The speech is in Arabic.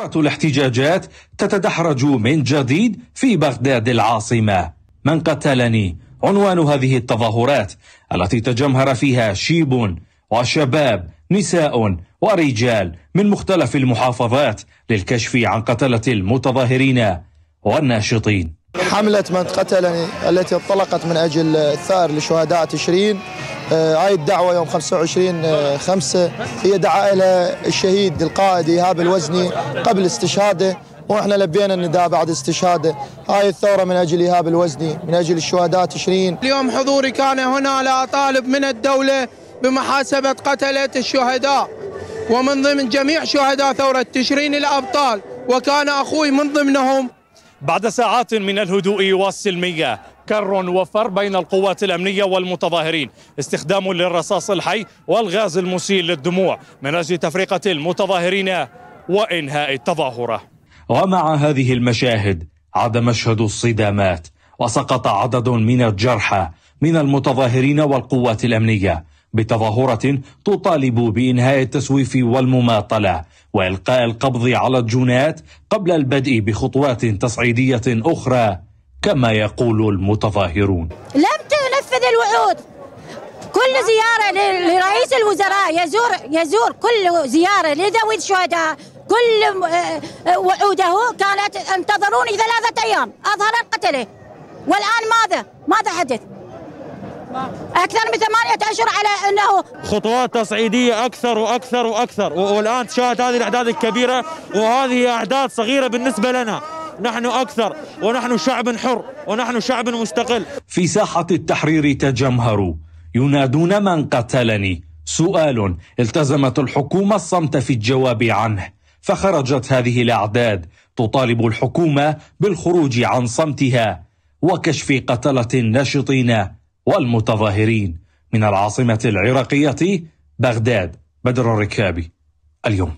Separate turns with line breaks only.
ثورة الاحتجاجات تتدحرج من جديد في بغداد العاصمة. من قتلني؟ عنوان هذه التظاهرات التي تجمهر فيها شيب وشباب نساء ورجال من مختلف المحافظات للكشف عن قتلة المتظاهرين والناشطين.
حملة من قتلني التي انطلقت من أجل الثار لشهداء تشرين هاي الدعوة يوم 25 5 هي دعاء إلى الشهيد القائد إيهاب الوزني قبل استشهاده وإحنا لبينا النداء بعد استشهاده. هاي الثورة من أجل إيهاب الوزني من أجل الشهداء تشرين.
اليوم حضوري كان هنا لاطالب من الدولة بمحاسبة قتلة الشهداء. ومن ضمن جميع شهداء ثورة تشرين الأبطال وكان أخوي من ضمنهم.
بعد ساعات من الهدوء والسلمية كر وفر بين القوات الأمنية والمتظاهرين استخدام للرصاص الحي والغاز المسيل للدموع من أجل تفرقة المتظاهرين وإنهاء التظاهرة.
ومع هذه المشاهد عاد مشهد الصدامات وسقط عدد من الجرحى من المتظاهرين والقوات الأمنية بتظاهرة تطالب بإنهاء التسويف والمماطلة وإلقاء القبض على الجنات قبل البدء بخطوات تصعيدية أخرى كما يقول المتظاهرون.
لم تنفذ الوعود. كل زيارة لرئيس الوزراء يزور يزور كل زيارة لذوي الشهداء. كل آه، وعوده كانت انتظروني ثلاثة أيام. أظهر قتله والآن ماذا؟ ماذا حدث؟ أكثر من ثمانية أشهر على أنه
خطوات تصعيدية أكثر وأكثر وأكثر. والآن تشاهد هذه الأعداد الكبيرة وهذه أعداد صغيرة بالنسبة لنا. نحن أكثر ونحن شعب حر ونحن شعب مستقل.
في ساحة التحرير تجمهروا ينادون من قتلني. سؤال التزمت الحكومة الصمت في الجواب عنه. فخرجت هذه الأعداد. تطالب الحكومة بالخروج عن صمتها. وكشف قتلة الناشطين والمتظاهرين. من العاصمة العراقية بغداد بدر الركابي. اليوم.